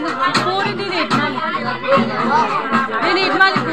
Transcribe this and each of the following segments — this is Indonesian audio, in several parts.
पूरी दीदी इतना नहीं नहीं इतना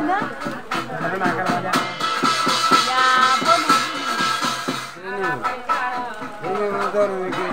ni unaenda ya mbona Ini motor begini.